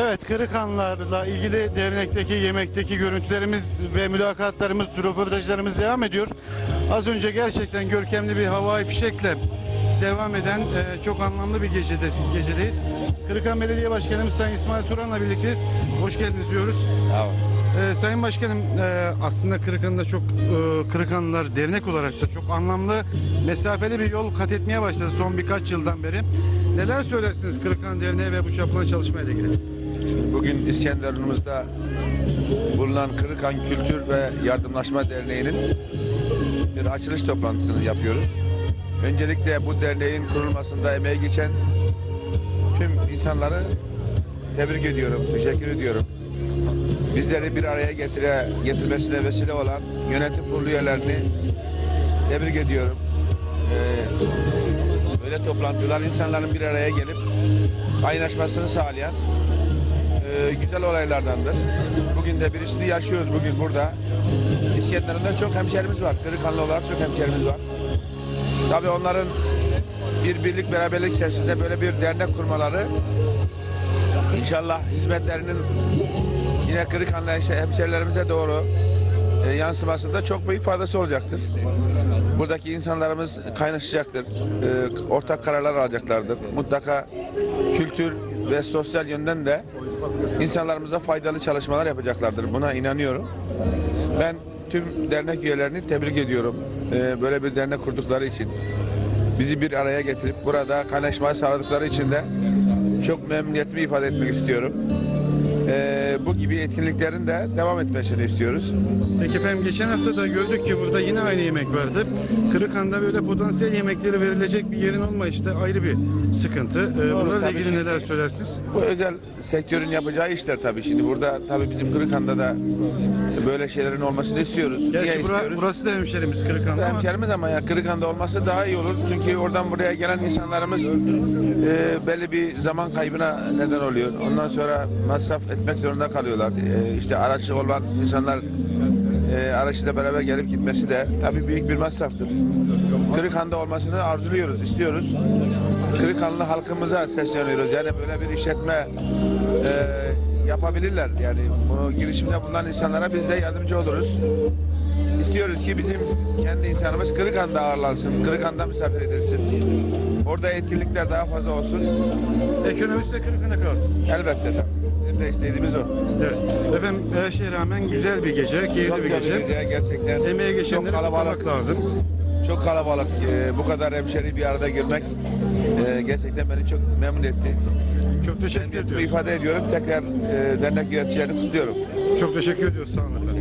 Evet, Kırıkhanlarla ilgili dernekteki, yemekteki görüntülerimiz ve mülakatlarımız, röportajlarımız devam ediyor. Az önce gerçekten görkemli bir havai fişekle devam eden e, çok anlamlı bir gecede, gecedeyiz. Kırıkhan Belediye Başkanımız Sayın İsmail Turan'la birlikteyiz. Hoş geldiniz diyoruz. E, Sayın Başkanım e, aslında Kırıkhan'da çok e, Kırıkhanlılar dernek olarak da çok anlamlı mesafeli bir yol kat etmeye başladı son birkaç yıldan beri. Neler söylersiniz Kırıkhan Derneği ve bu yapılan çalışmayla ilgili? Şimdi bugün İskenderun'umuzda bulunan Kırıkhan Kültür ve Yardımlaşma Derneği'nin bir açılış toplantısını yapıyoruz. Öncelikle bu derneğin kurulmasında emeği geçen tüm insanları tebrik ediyorum, teşekkür ediyorum. Bizleri bir araya getire, getirmesine vesile olan yönetim kurulu üyelerini tebrik ediyorum. Ee, böyle toplantılar insanların bir araya gelip kaynaşmasını sağlayan e, güzel olaylardandır. Bugün de birisini yaşıyoruz bugün burada. İskenderun'da çok hemşerimiz var. Kırıkhanlı olarak çok hemşerimiz var. Tabii onların bir birlik beraberlik içerisinde böyle bir dernek kurmaları inşallah hizmetlerinin yine Kırıkhanlı hemşerilerimize doğru e, yansımasında çok büyük faydası olacaktır. Buradaki insanlarımız kaynaşacaktır. E, ortak kararlar alacaklardır. Mutlaka kültür ve sosyal yönden de insanlarımıza faydalı çalışmalar yapacaklardır. Buna inanıyorum. Ben tüm dernek üyelerini tebrik ediyorum. E, böyle bir dernek kurdukları için. Bizi bir araya getirip burada kaynaşmayı sağladıkları için de çok memnuniyetimi ifade etmek istiyorum. E, bu gibi etkinliklerin de devam etmesini istiyoruz. Peki efendim geçen hafta da gördük ki burada yine aynı yemek vardı. Kırıkhan'da böyle potansiyel yemekleri verilecek bir yerin olmayışı da ayrı bir sıkıntı. Ee, bunlarla tabii ilgili şimdi- neler söylersiniz? Bu özel sektörün yapacağı işler tabii. Şimdi burada tabii bizim Kırıkhan'da da böyle şeylerin olmasını istiyoruz. Niye Gerçi bura- istiyoruz? burası da hemşerimiz Kırıkhan'da ama Hemşerimiz ama ya Kırıkhan'da olması daha iyi olur. Çünkü oradan buraya gelen insanlarımız e, belli bir zaman kaybına neden oluyor. Ondan sonra masraf etmek zorunda kalıyorlar. E, işte araçlı olan insanlar e, araçla beraber gelip gitmesi de tabii büyük bir masraftır. Kırıkhan'da olmasını arzuluyoruz, istiyoruz. Kırıkhanlı halkımıza sesleniyoruz. Yani böyle bir işletme e, yapabilirler. Yani bunu girişimde bulunan insanlara biz de yardımcı oluruz. İstiyoruz ki bizim kendi insanımız Kırıkhan'da ağırlansın, Kırıkhan'da misafir edilsin. Orada etkinlikler daha fazla olsun. ekonomisi de Kırıkhan'a kalsın. Elbette de istediğimiz o. Evet. Efendim her şeye rağmen güzel bir gece, keyifli Çok bir gece. gece gerçekten. Emeğe kalabalık, kutlamak lazım. çok kalabalık. Ee, bu kadar hemşeri bir arada görmek e, gerçekten beni çok memnun etti. Çok teşekkür ediyoruz. ifade ediyorum. Tekrar e, dernek yöneticilerini kutluyorum. Çok teşekkür ediyoruz. Sağ olun efendim.